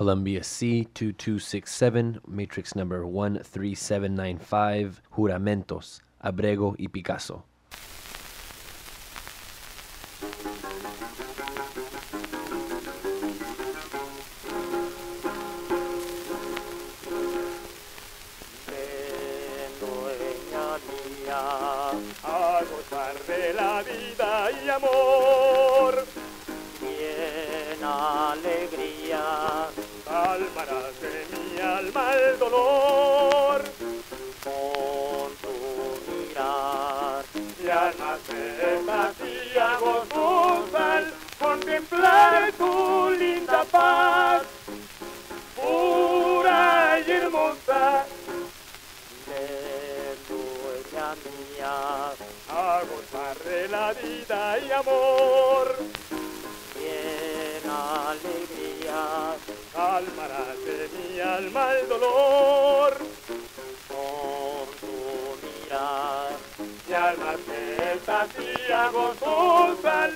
Columbia C2267, matrix number 13795, Juramentos, Abrego y Picasso. dueña mía, a gozar de la vida y amor. Bien alegría, calmarás de mi alma el dolor. Con tu mirar, y alma se vacía gozosa al contemplar tu linda paz, pura y hermosa mía, a gozar de la vida y amor. Alegría, calmarás de mi alma el dolor. Con tu mirar, mi alma se sacía gozosa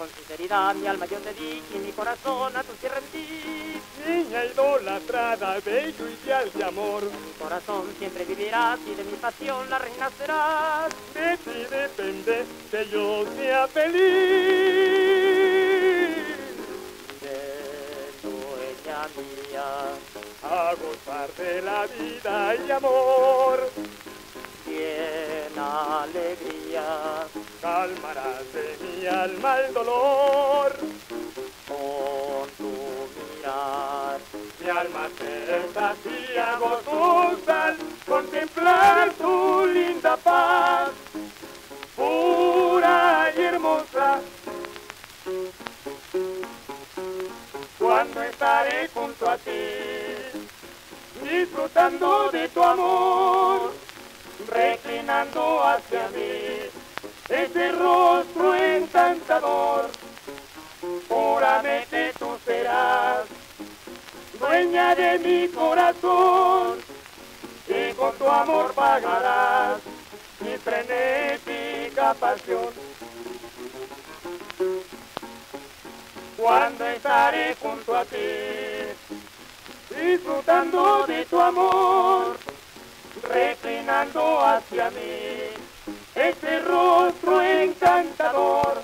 Con sinceridad mi alma yo te di y mi corazón a tu tierra rendí. Niña idolatrada, bello ideal de amor, Mi corazón siempre vivirás y de mi pasión la reina serás. de ti depende que yo sea feliz. De dueña mía, A gozar de la vida y amor, calmarás de mi alma el dolor. Con tu mirar, Mi alma se sacía gozosa contemplar tu linda paz, pura y hermosa. Cuando estaré junto a ti, disfrutando de tu amor, reclinando hacia mí ese rostro encantador, puramente tú serás dueña de mi corazón, y con tu amor pagarás mi frenética pasión. Cuando estaré junto a ti, disfrutando de tu amor, reclinando hacia mí ese rostro encantador,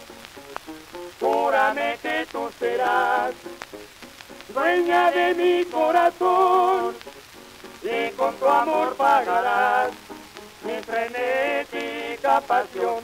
puramente tú serás dueña de mi corazón, y con tu amor pagarás mi frenética pasión.